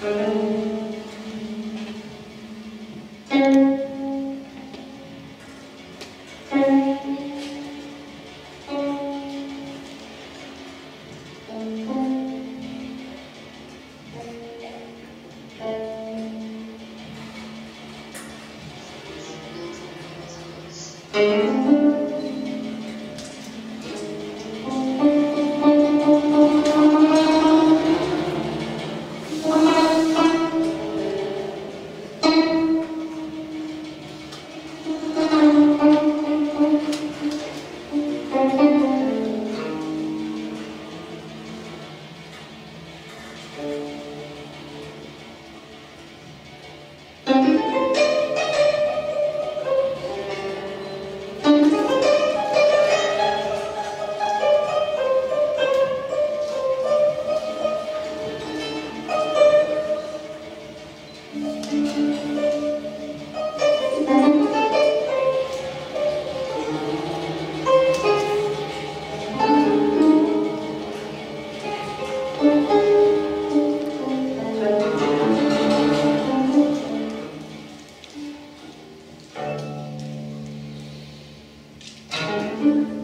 Thank mm -hmm. you. do.